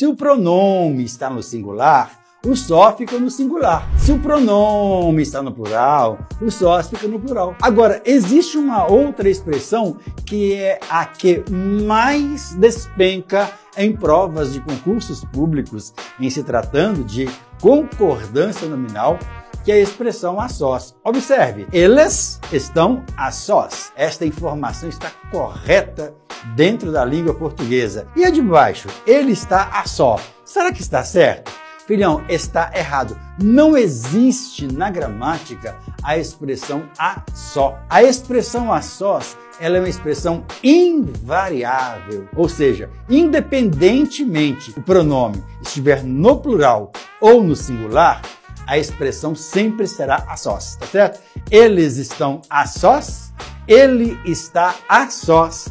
Se o pronome está no singular, o só fica no singular. Se o pronome está no plural, o só fica no plural. Agora, existe uma outra expressão que é a que mais despenca em provas de concursos públicos em se tratando de concordância nominal que é a expressão a sós. Observe, eles estão a sós. Esta informação está correta dentro da língua portuguesa. E a de baixo, ele está a só. Será que está certo? Filhão, está errado. Não existe na gramática a expressão a só. A expressão a sós ela é uma expressão invariável, ou seja, independentemente o pronome estiver no plural ou no singular, a expressão sempre será a sós, tá certo? Eles estão a sós, ele está a sós,